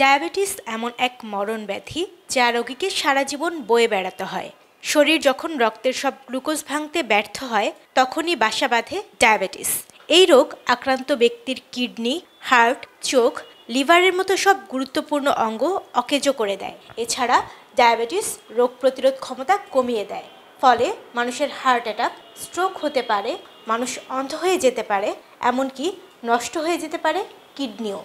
Diabetes এমন এক মরণ ব্যাধি যা রোগীকে সারা জীবন বয়ে বেড়াতে হয়। শরীর যখন রক্তের সব গ্লুকোজ ভাঙতে ব্যর্থ হয়, তখনই বাসা বাঁধে ডায়াবেটিস। এই রোগ আক্রান্ত ব্যক্তির কিডনি, হার্ট, চোখ, লিভারের মতো সব গুরুত্বপূর্ণ অঙ্গ অকেজো করে দেয়। এছাড়া ডায়াবেটিস রোগ প্রতিরোধ ক্ষমতা কমিয়ে দেয়। ফলে মানুষের হার্ট অ্যাটাক, স্ট্রোক হতে পারে, মানুষ অন্ধ হয়ে যেতে পারে, এমনকি নষ্ট হয়ে যেতে পারে কিডনিও।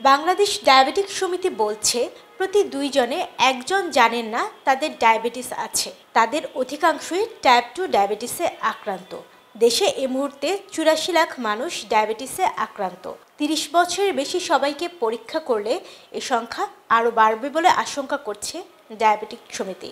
বাংলাদেশ ডায়াবেটিক সমিতি বলছে, প্রতি দুইজনে একজন জানেন না তাদের ডায়াবেটিস আছে। তাদের অধিকাংশই টাইপ টু ডায়াবেটিসে আক্রান্ত। দেশে এ মুহূর্তে চুরাশি লাখ মানুষ ডায়াবেটিসে আক্রান্ত। তিরিশ বছরের বেশি সবাইকে পরীক্ষা করলে এ সংখ্যা আরও বাড়বে বলে আশঙ্কা করছে ডায়াবেটিক সমিতি।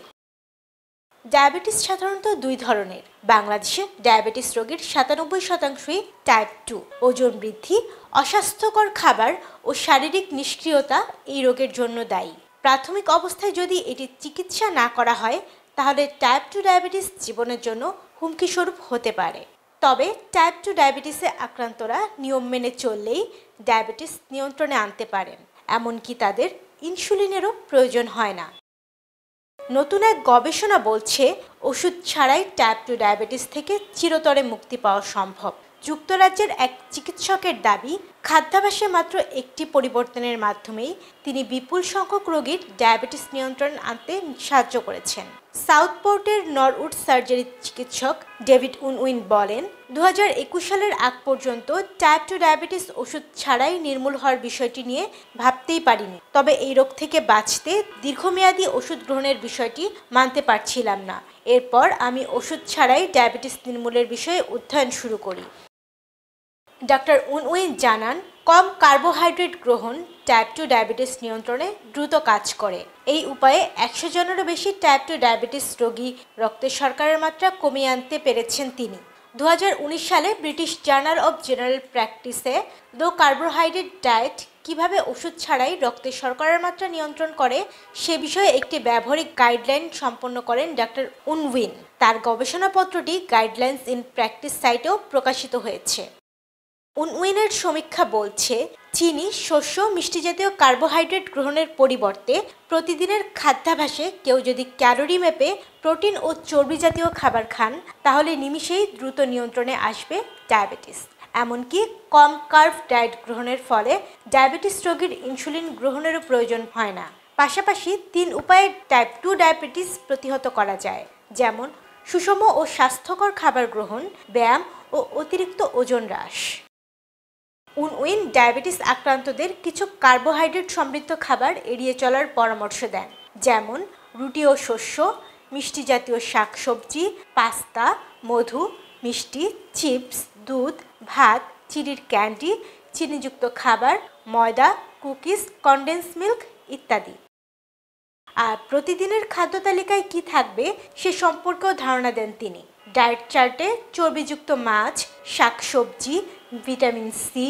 ডায়াবেটিস সাধারণত দুই ধরনের, বাংলাদেশে ডায়াবেটিস রোগীর সাতানব্বই শতাংশই টাইপ টু ওজন বৃদ্ধি, অস্বাস্থ্যকর খাবার ও শারীরিক নিষ্ক্রিয়তা এই রোগের জন্য দায়ী। প্রাথমিক অবস্থায় যদি এটি চিকিৎসা না করা হয়, তাহলে টাইপ টু ডায়াবেটিস জীবনের জন্য হুমকিস্বরূপ হতে পারে। তবে টাইপ টু ডায়াবেটিসে আক্রান্তরা নিয়ম মেনে চললেই ডায়াবেটিস নিয়ন্ত্রণে আনতে পারেন, এমনকি তাদের ইনসুলিনেরও প্রয়োজন হয় না। নতুন এক গবেষণা বলছে, ওষুধ ছাড়াই টাইপ টু ডায়াবেটিস থেকে চিরতরে মুক্তি পাওয়া সম্ভব। যুক্তরাজ্যের এক চিকিৎসকের দাবি, খাদ্যাভ্যাসে মাত্র একটি পরিবর্তনের মাধ্যমেই তিনি বিপুল সংখ্যক রোগীর ডায়াবেটিস নিয়ন্ত্রণ আনতে সাহায্য করেছেন। সাউথপোর্টের নরউড সার্জারি চিকিৎসক ডেভিড উনউইন বলেন দু হাজার একুশ সালের আগ পর্যন্ত টাইপ টু ডায়াবেটিস ওষুধ ছাড়াই নির্মূল হওয়ার বিষয়টি নিয়ে ভাবতেই পারিনি। তবে এই রোগ থেকে বাঁচতে দীর্ঘমেয়াদী ওষুধ গ্রহণের বিষয়টি মানতে পারছিলাম না। এরপর আমি ওষুধ ছাড়াই ডায়াবেটিস নির্মূলের বিষয়ে অধ্যয়ন শুরু করি। ডাক্তার উনউইন জানান কম কার্বোহাইড্রেট গ্রহণ টাইপ টু ডায়াবেটিস নিয়ন্ত্রণে দ্রুত কাজ করে। এই উপায়ে একশো জনেরও বেশি টাইপ টু ডায়াবেটিস রোগী রক্তের শর্করার মাত্রা কমিয়ে আনতে পেরেছেন তিনি। দু হাজার উনিশ সালে ব্রিটিশ জার্নাল অব জেনারেল প্র্যাকটিসে দো কার্বোহাইড্রেট ডায়েট কীভাবে ওষুধ ছাড়াই রক্তের শর্করার মাত্রা নিয়ন্ত্রণ করে? সে বিষয়ে একটি ব্যবহারিক গাইডলাইন সম্পন্ন করেন ডাক্তার উনউইন। তার গবেষণাপত্রটি গাইডলাইন্স ইন প্র্যাকটিস সাইটেও প্রকাশিত হয়েছে। উনউইনের সমীক্ষা বলছে, চিনি, শস্য মিষ্টি জাতীয় কার্বোহাইড্রেট গ্রহণের পরিবর্তে প্রতিদিনের খাদ্যাভাসে কেউ যদি ক্যালোরি মেপে প্রোটিন ও চর্বি জাতীয় খাবার খান, তাহলে নিমিষেই দ্রুত নিয়ন্ত্রণে আসবে ডায়াবেটিস। এমনকি কম কার্ভ ডায়েট গ্রহণের ফলে ডায়াবেটিস রোগীর ইনসুলিন গ্রহণেরও প্রয়োজন হয় না। পাশাপাশি তিন উপায়ে টাইপ টু ডায়াবেটিস প্রতিহত করা যায়, যেমন সুষম ও স্বাস্থ্যকর খাবার গ্রহণ, ব্যায়াম ও অতিরিক্ত ওজন হ্রাস। উনউইন ডায়াবেটিস আক্রান্তদের কিছু কার্বোহাইড্রেট সমৃদ্ধ খাবার এড়িয়ে চলার পরামর্শ দেন, যেমন রুটি ও শস্য, মিষ্টি জাতীয় শাকসবজি, পাস্তা, মধু, মিষ্টি, চিপস, দুধ, ভাত, চিনির ক্যান্ডি, চিনিযুক্ত খাবার, ময়দা, কুকিজ কন্ডেন্স মিল্ক ইত্যাদি। আর প্রতিদিনের খাদ্য তালিকায় কি থাকবে সে সম্পর্কেও ধারণা দেন তিনি। ডায়েট চার্টে চর্বিযুক্ত মাছ, শাকসবজি ভিটামিন সি,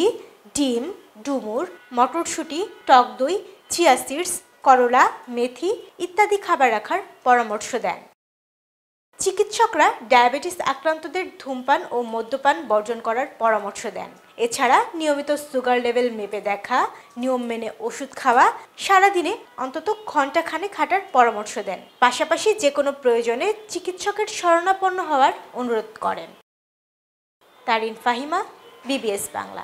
ডিম, ডুমুর, মটরশুঁটি, টক দই, চিয়া সিডস, করলা, মেথি ইত্যাদি খাবার রাখার পরামর্শ দেন। চিকিৎসকরা ডায়াবেটিস আক্রান্তদের ধূমপান ও মদ্যপান বর্জন করার পরামর্শ দেন। এছাড়া নিয়মিত সুগার লেভেল মেপে দেখা, নিয়ম মেনে ওষুধ খাওয়া, সারাদিনে অন্তত ঘণ্টাখানেক খাটার পরামর্শ দেন। পাশাপাশি যে কোনো প্রয়োজনে চিকিৎসকের শরণাপন্ন হওয়ার অনুরোধ করেন। তারিন ফাহিমা বিবিএস বাংলা।